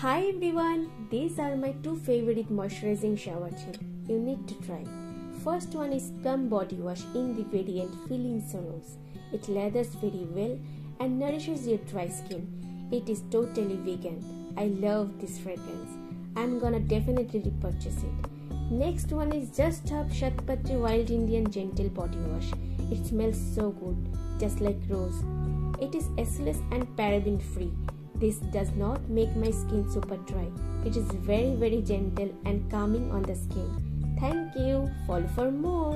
Hi everyone, these are my two favorite moisturizing shower gel you need to try. First one is Plum Body Wash in the variant Feeling So Rose. It lathers very well and nourishes your dry skin. It is totally vegan. I love this fragrance. I'm gonna definitely repurchase it. Next one is Just Herbs Shatpatri Wild Indian Gentle Body Wash. It smells so good, just like rose. It is SLS and paraben free. This does not make my skin super dry. It is very very gentle and calming on the skin. Thank you. Follow for more.